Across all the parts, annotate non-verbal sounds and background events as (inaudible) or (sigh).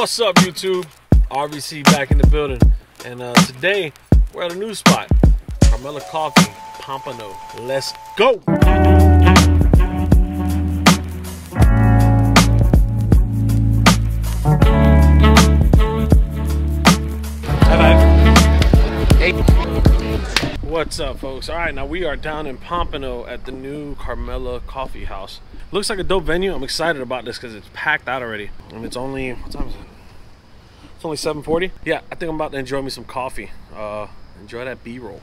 What's up, YouTube? RVC back in the building, and uh, today we're at a new spot, Carmela Coffee, Pompano. Let's go! What's up, folks? All right, now we are down in Pompano at the new Carmela Coffee House. Looks like a dope venue. I'm excited about this because it's packed out already, and it's only what time is it? It's only 7:40. Yeah, I think I'm about to enjoy me some coffee. Uh, enjoy that B-roll.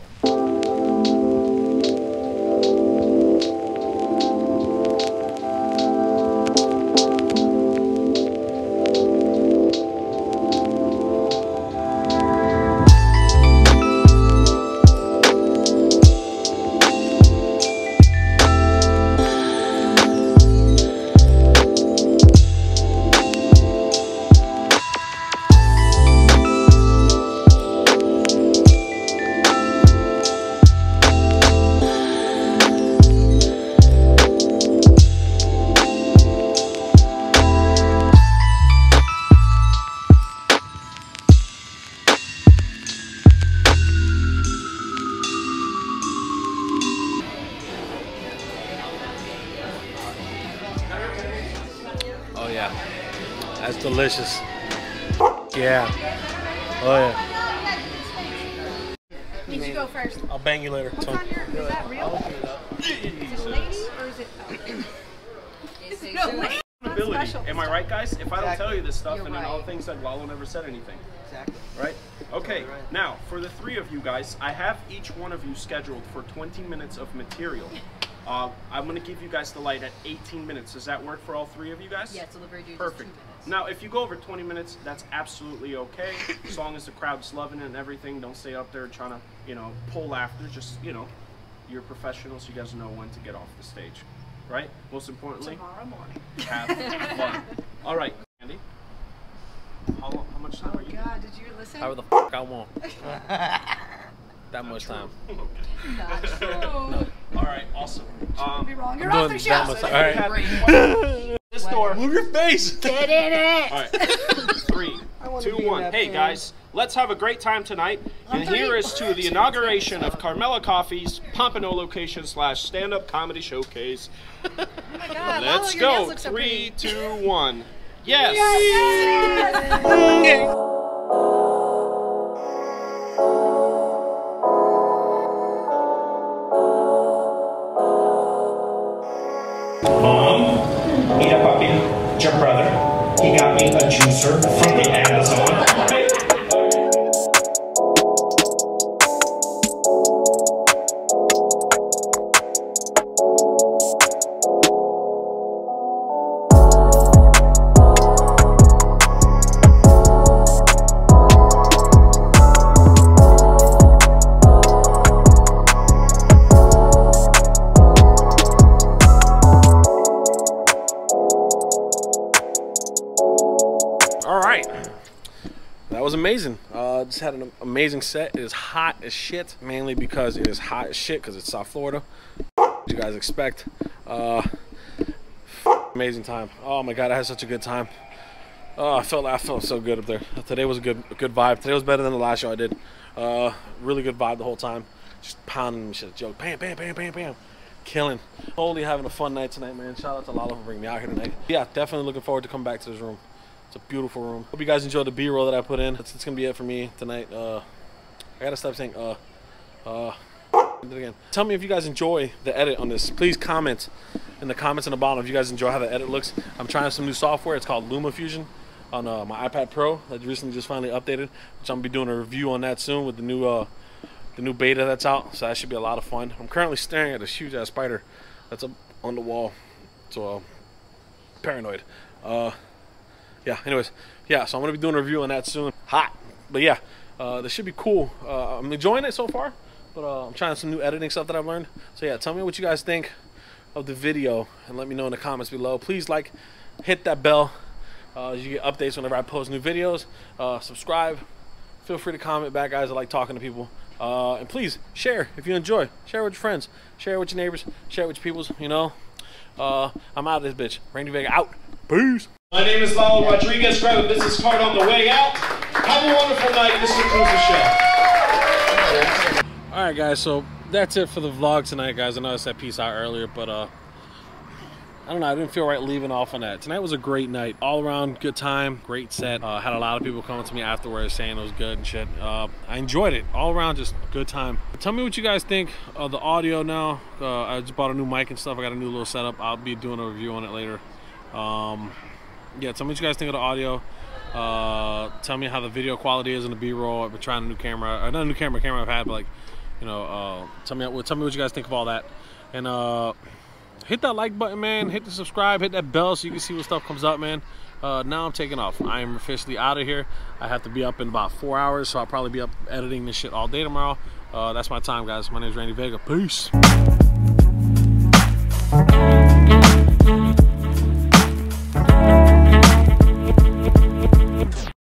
Yeah, that's delicious. Yeah. Oh yeah. Did you go first? I'll bang you later. What's Tony. on your? Is that real? Is it a lady or is it? Oh. no way. Ability. Am I right, guys? If I don't tell you this stuff, You're and then all right. things said, Lalo never said anything. Exactly. Right? Okay. Totally right. Now, for the three of you guys, I have each one of you scheduled for 20 minutes of material. Uh, I'm going to give you guys the light at 18 minutes. Does that work for all three of you guys? Yeah, delivery duty is Perfect. two minutes. Now, if you go over 20 minutes, that's absolutely okay. as long as the crowd's loving it and everything. Don't stay up there trying to, you know, pull laughter. Just, you know, you're professionals. You guys know when to get off the stage. Right? Most importantly, Tomorrow morning. have fun. (laughs) All right, Andy. How, lo- how much time Oh are you? God, did you listen? However the fuck I want. (laughs) that much time. (laughs) Not true. All right, awesome. Be wrong. You're off the doing show. that much time. All right. (laughs) this door. Move your face. Get in it. All right, (laughs) three, wanna two, be in one. that Hey band. guys, let's have a great time tonight. And here is to the inauguration of Carmela Coffee's Pompano location slash stand-up comedy showcase. Oh my God, Let's your go. look so two, one. Yes. Yes. Mom, your brother. He got me a juicer from the Amazon. Was amazing. Uh, just had an amazing set. It is hot as shit, mainly because it is hot as shit because it's South Florida. What you guys expect? Uh, amazing time. Oh my god, I had such a good time. Oh, I felt I felt so good up there. Today was a good good vibe. Today was better than the last show I did. Uh, really good vibe the whole time. Just pounding shit, joke, bam, bam, bam, bam, bam, killing. Totally having a fun night tonight, man. Shout out to Lalo for bringing me out here tonight. Yeah, definitely looking forward to coming back to this room. A beautiful room. Hope you guys enjoyed the B-roll that I put in. That's, that's gonna be it for me tonight. Uh, I gotta stop saying uh, uh. Again. Tell me if you guys enjoy the edit on this. Please comment in the comments in the bottom if you guys enjoy how the edit looks. I'm trying some new software. It's called LumaFusion on uh, my iPad Pro that recently just finally updated. Which I'm gonna be doing a review on that soon with the new uh, the new beta that's out. So that should be a lot of fun. I'm currently staring at a huge ass spider that's up on the wall. So uh, paranoid. Uh, yeah, anyways, yeah, so I'm gonna be doing a review on that soon. Hot, but yeah, uh, this should be cool. Uh, I'm enjoying it so far, but uh, I'm trying some new editing stuff that I've learned. So yeah, tell me what you guys think of the video and let me know in the comments below. Please like, hit that bell. Uh, you get updates whenever I post new videos. Uh, subscribe. Feel free to comment back, guys. I like talking to people. Uh, and please share if you enjoy. Share with your friends. Share with your neighbors. Share with your peoples. You know. Uh, I'm out of this bitch. Randy Vega out. Peace. My name is Lalo Rodriguez. Grab a business card on the way out. Have a wonderful night. Mr. Cruiser Show. All right, guys. So that's it for the vlog tonight, guys. I know I said peace out earlier, but uh, I don't know. I didn't feel right leaving off on that. Tonight was a great night. All around good time, great set. Uh, had a lot of people coming to me afterwards saying it was good and shit. Uh, I enjoyed it. All around, just good time. Tell me what you guys think of the audio now. Uh, I just bought a new mic and stuff. I got a new little setup. I'll be doing a review on it later. Um, yeah, tell me what you guys think of the audio. Uh, tell me how the video quality is in the B-roll. I've been trying a new camera, or not a new camera, camera I've had, but like, you know, uh, tell me, well, tell me what you guys think of all that, and uh, hit that like button, man. Hit the subscribe, hit that bell, so you can see what stuff comes up, man. Uh, now I'm taking off. I am officially out of here. I have to be up in about four hours, so I'll probably be up editing this shit all day tomorrow. Uh, that's my time, guys. My name is Randy Vega. Peace.